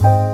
you